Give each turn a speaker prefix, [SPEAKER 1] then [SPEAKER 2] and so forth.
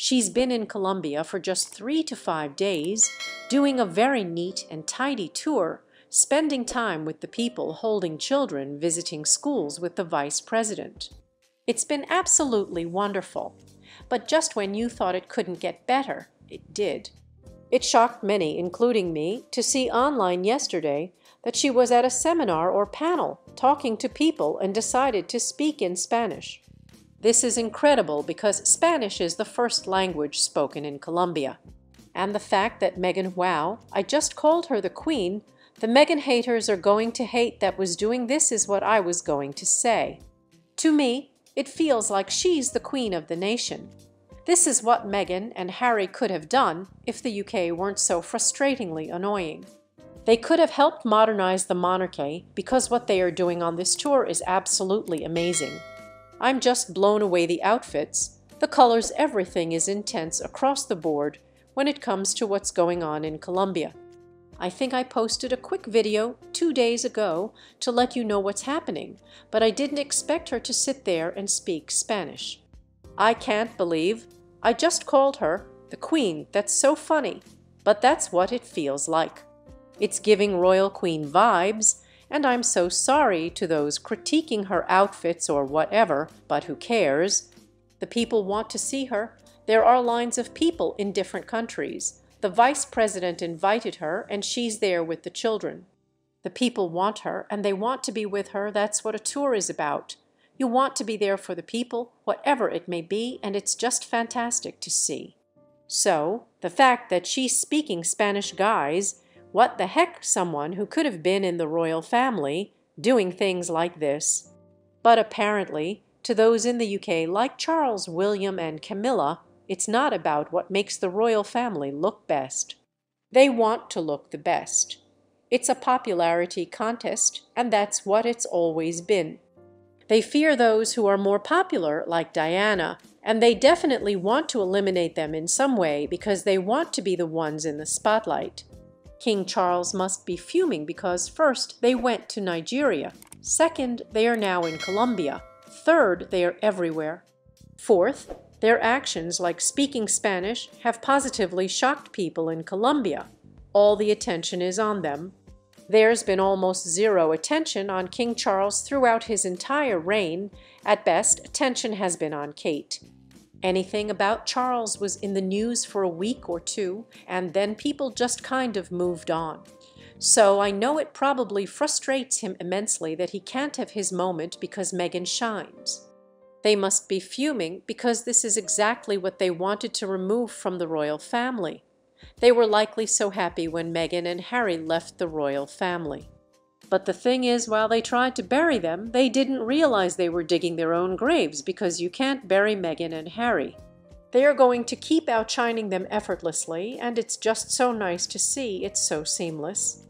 [SPEAKER 1] She's been in Colombia for just three to five days, doing a very neat and tidy tour, spending time with the people, holding children, visiting schools with the vice president. It's been absolutely wonderful. But just when you thought it couldn't get better, it did. It shocked many, including me, to see online yesterday that she was at a seminar or panel talking to people and decided to speak in Spanish. This is incredible because Spanish is the first language spoken in Colombia. And the fact that Meghan Wow, I just called her the queen, the Meghan haters are going to hate that was doing this is what I was going to say. To me, it feels like she's the queen of the nation. This is what Meghan and Harry could have done if the UK weren't so frustratingly annoying. They could have helped modernize the monarchy because what they are doing on this tour is absolutely amazing. I'm just blown away the outfits, the colors, everything is intense across the board when it comes to what's going on in Colombia. I think I posted a quick video two days ago to let you know what's happening, but I didn't expect her to sit there and speak Spanish. I can't believe I just called her the Queen. That's so funny, but that's what it feels like. It's giving Royal Queen vibes, and I'm so sorry to those critiquing her outfits or whatever, but who cares? The people want to see her. There are lines of people in different countries. The vice president invited her, and she's there with the children. The people want her, and they want to be with her. That's what a tour is about. You want to be there for the people, whatever it may be, and it's just fantastic to see. So, the fact that she's speaking Spanish guys, what the heck someone who could have been in the royal family doing things like this. But apparently, to those in the UK like Charles, William and Camilla, it's not about what makes the royal family look best. They want to look the best. It's a popularity contest, and that's what it's always been. They fear those who are more popular, like Diana, and they definitely want to eliminate them in some way because they want to be the ones in the spotlight. King Charles must be fuming because first, they went to Nigeria. Second, they are now in Colombia. Third, they are everywhere. Fourth, their actions, like speaking Spanish, have positively shocked people in Colombia. All the attention is on them. There's been almost zero attention on King Charles throughout his entire reign. At best, attention has been on Kate. Anything about Charles was in the news for a week or two, and then people just kind of moved on. So I know it probably frustrates him immensely that he can't have his moment because Meghan shines. They must be fuming because this is exactly what they wanted to remove from the royal family. They were likely so happy when Meghan and Harry left the royal family. But the thing is, while they tried to bury them, they didn't realize they were digging their own graves because you can't bury Meghan and Harry. They are going to keep outshining them effortlessly, and it's just so nice to see it's so seamless.